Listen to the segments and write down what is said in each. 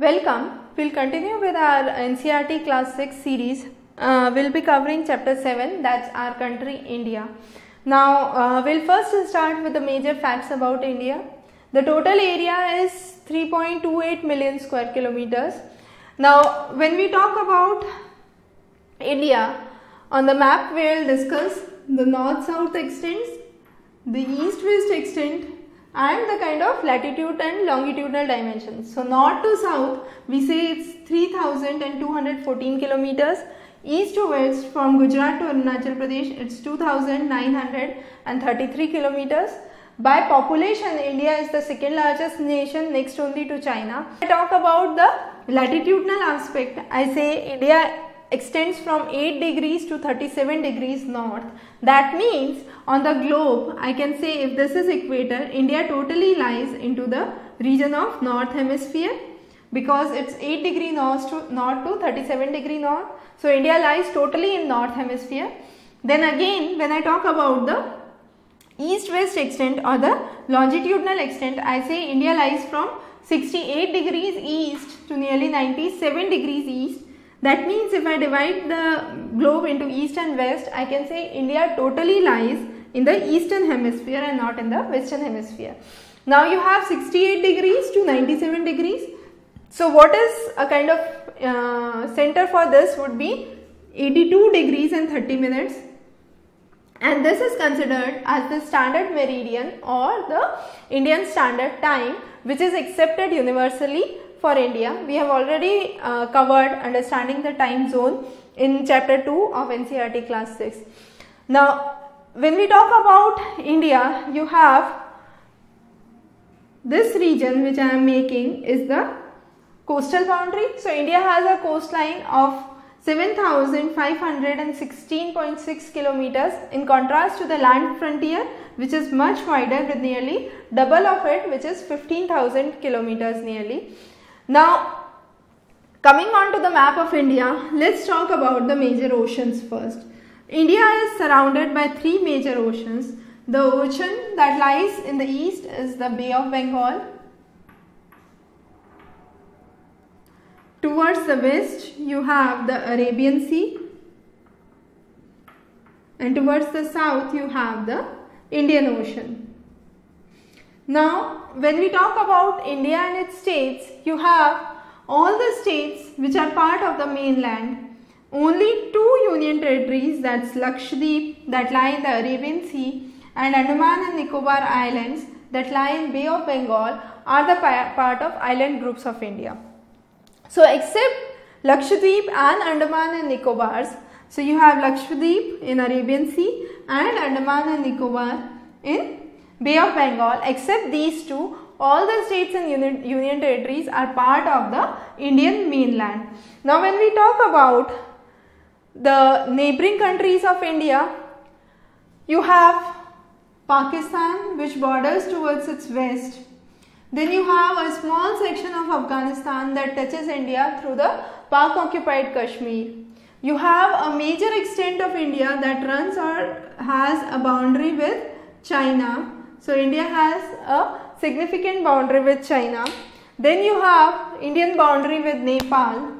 Welcome. We'll continue with our NCERT class 6 series. Uh, we'll be covering chapter 7 that's our country India. Now uh, we'll first start with the major facts about India. The total area is 3.28 million square kilometers. Now when we talk about India on the map we'll discuss the north south extents, the east west extent and the kind of latitude and longitudinal dimensions. So north to south we say it's 3214 kilometers, east to west from Gujarat to Arunachal Pradesh it's 2933 kilometers. By population India is the second largest nation next only to China. I talk about the latitudinal aspect. I say India extends from 8 degrees to 37 degrees north. That means on the globe, I can say if this is equator, India totally lies into the region of north hemisphere because it's 8 degree north to, north to 37 degree north. So India lies totally in north hemisphere. Then again, when I talk about the east-west extent or the longitudinal extent, I say India lies from 68 degrees east to nearly 97 degrees east that means if I divide the globe into east and west, I can say India totally lies in the eastern hemisphere and not in the western hemisphere. Now you have 68 degrees to 97 degrees. So what is a kind of uh, center for this would be 82 degrees and 30 minutes and this is considered as the standard meridian or the Indian standard time which is accepted universally for India. We have already uh, covered understanding the time zone in chapter 2 of NCERT class 6. Now, when we talk about India, you have this region which I am making is the coastal boundary. So, India has a coastline of 7516.6 kilometers in contrast to the land frontier which is much wider with nearly double of it which is 15,000 kilometers nearly. Now, coming on to the map of India, let's talk about the major oceans first. India is surrounded by three major oceans. The ocean that lies in the east is the Bay of Bengal. Towards the west, you have the Arabian Sea. And towards the south, you have the Indian Ocean. Now, when we talk about India and its states, you have all the states which are part of the mainland. Only two union territories that's Lakshadweep that lie in the Arabian Sea and Andaman and Nicobar Islands that lie in Bay of Bengal are the part of island groups of India. So, except Lakshadweep and Andaman and Nicobars, so you have Lakshadweep in Arabian Sea and Andaman and Nicobar in Bay of Bengal except these two all the states and union, union territories are part of the Indian mainland. Now when we talk about the neighboring countries of India, you have Pakistan which borders towards its west. Then you have a small section of Afghanistan that touches India through the Pak occupied Kashmir. You have a major extent of India that runs or has a boundary with China so India has a significant boundary with China. Then you have Indian boundary with Nepal.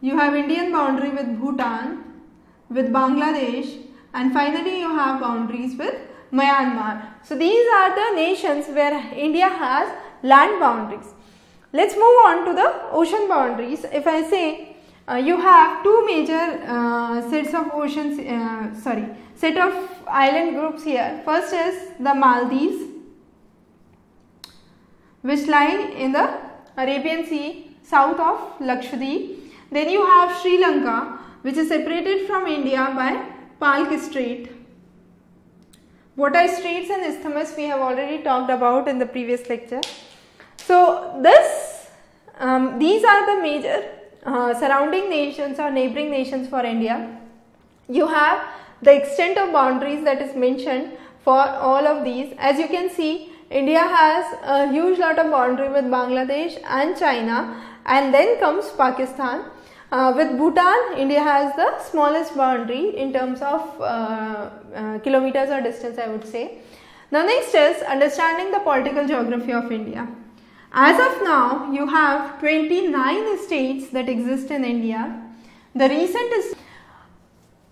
You have Indian boundary with Bhutan, with Bangladesh and finally you have boundaries with Myanmar. So these are the nations where India has land boundaries. Let's move on to the ocean boundaries. If I say uh, you have two major uh, sets of oceans, uh, sorry, set of island groups here. First is the Maldives which lie in the Arabian Sea south of Lakshadweep. Then you have Sri Lanka which is separated from India by Palk Strait. What are straits and isthmus we have already talked about in the previous lecture. So this, um, these are the major uh, surrounding nations or neighboring nations for India. You have the extent of boundaries that is mentioned for all of these. As you can see, India has a huge lot of boundary with Bangladesh and China and then comes Pakistan. Uh, with Bhutan, India has the smallest boundary in terms of uh, uh, kilometers or distance I would say. Now next is understanding the political geography of India. As of now, you have 29 states that exist in India. The recent is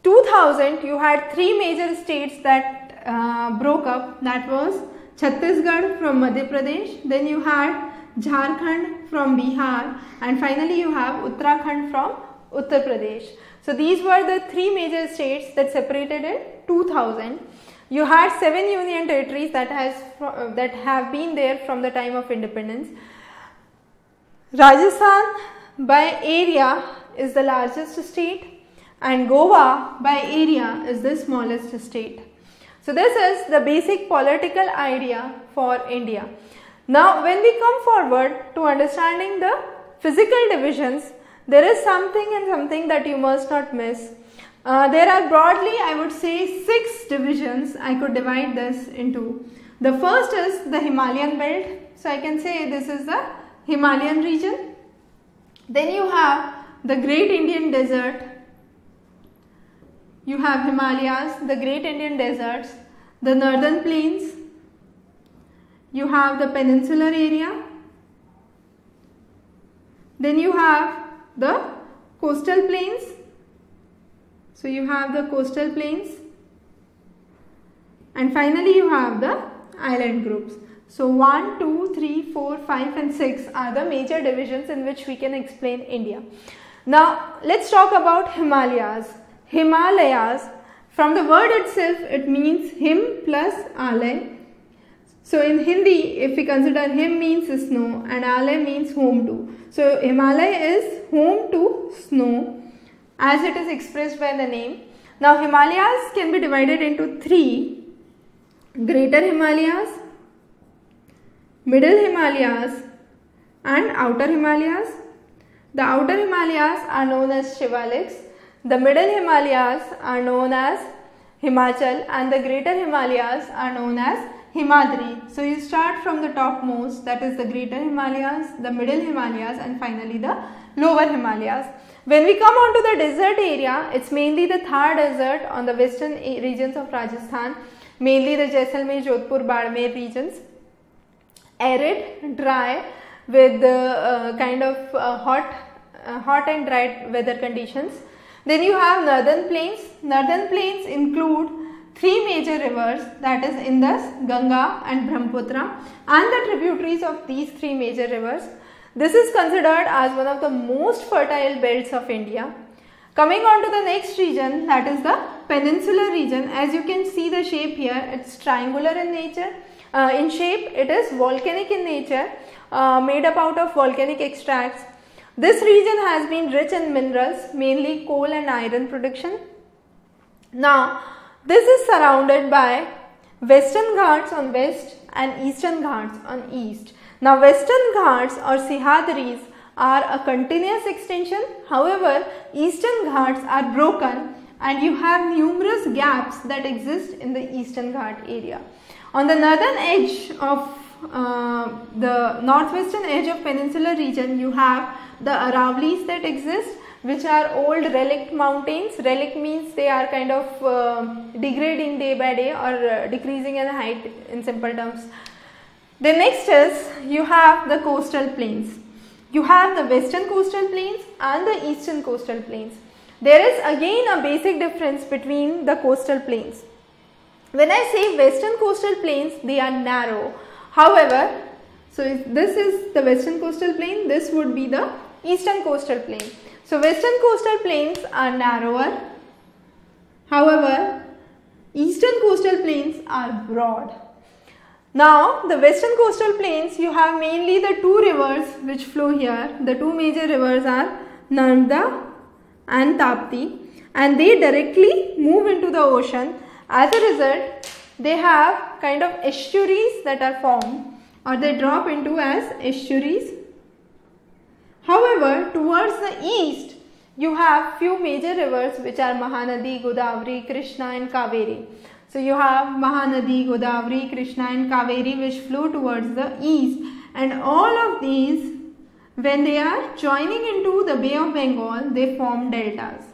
2000, you had three major states that uh, broke up. That was Chhattisgarh from Madhya Pradesh, then you had Jharkhand from Bihar, and finally you have Uttarakhand from Uttar Pradesh. So these were the three major states that separated in 2000 you had seven union territories that has that have been there from the time of independence. Rajasthan by area is the largest state and Goa by area is the smallest state. So this is the basic political idea for India. Now when we come forward to understanding the physical divisions, there is something and something that you must not miss. Uh, there are broadly I would say six divisions I could divide this into. The first is the Himalayan belt. So I can say this is the Himalayan region. Then you have the Great Indian Desert. You have Himalayas, the Great Indian Deserts, the Northern Plains. You have the peninsular area. Then you have the coastal plains so you have the coastal plains and finally you have the island groups. So 1, 2, 3, 4, 5 and 6 are the major divisions in which we can explain India. Now let's talk about Himalayas. Himalayas from the word itself it means him plus alay. So in Hindi if we consider him means snow and alay means home to. So Himalaya is home to snow as it is expressed by the name. Now Himalayas can be divided into three Greater Himalayas, Middle Himalayas and Outer Himalayas. The Outer Himalayas are known as Shivaliks, the Middle Himalayas are known as Himachal and the Greater Himalayas are known as Himadri. So you start from the topmost that is the Greater Himalayas, the Middle Himalayas and finally the Lower Himalayas. When we come on to the desert area, it's mainly the Thar desert on the western regions of Rajasthan, mainly the Jaisalmer, Jodhpur, Badmer regions. Arid, dry with uh, kind of uh, hot, uh, hot and dry weather conditions. Then you have northern plains. Northern plains include three major rivers that is Indus, Ganga and Brahmaputra and the tributaries of these three major rivers. This is considered as one of the most fertile belts of India. Coming on to the next region that is the peninsular region as you can see the shape here it's triangular in nature uh, in shape it is volcanic in nature uh, made up out of volcanic extracts. This region has been rich in minerals mainly coal and iron production. Now this is surrounded by western Ghats on west and eastern Ghats on east. Now western Ghats or Sahyadris are a continuous extension. However, eastern Ghats are broken and you have numerous gaps that exist in the eastern Ghat area. On the northern edge of uh, the northwestern edge of peninsular region you have the Aravallis that exist which are old relic mountains. Relic means they are kind of uh, degrading day by day or uh, decreasing in height in simple terms. The next is you have the coastal plains. You have the western coastal plains and the eastern coastal plains. There is again a basic difference between the coastal plains. When I say western coastal plains, they are narrow. However, so if this is the western coastal plain, this would be the eastern coastal plain. So western coastal plains are narrower. However, eastern coastal plains are broad. Now the western coastal plains you have mainly the two rivers which flow here. The two major rivers are Narmada and Tapti and they directly move into the ocean. As a result they have kind of estuaries that are formed or they drop into as estuaries. However towards the east you have few major rivers which are Mahanadi, Godavari, Krishna and Kaveri. So you have Mahanadi, Godavari, Krishna and Kaveri which flow towards the east and all of these when they are joining into the Bay of Bengal they form deltas.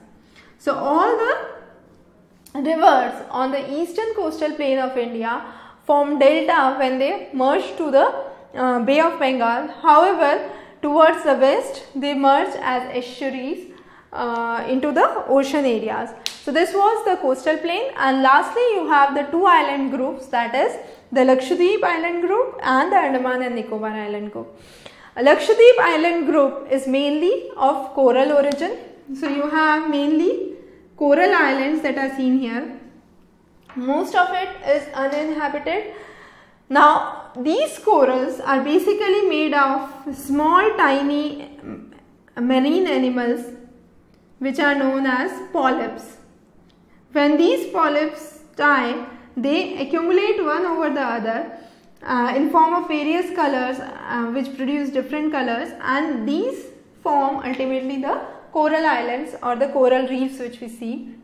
So all the rivers on the eastern coastal plain of India form delta when they merge to the uh, Bay of Bengal. However, towards the west they merge as estuaries uh, into the ocean areas. So this was the coastal plain and lastly you have the two island groups that is the Lakshadweep island group and the Andaman and Nicobar island group. Lakshadweep island group is mainly of coral origin. So you have mainly coral islands that are seen here. Most of it is uninhabited. Now these corals are basically made of small tiny marine animals which are known as polyps. When these polyps die, they accumulate one over the other uh, in form of various colors uh, which produce different colors and these form ultimately the coral islands or the coral reefs which we see.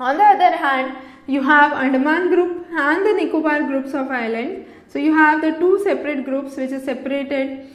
On the other hand, you have Andaman group and the Nicobar groups of islands. So you have the two separate groups which is separated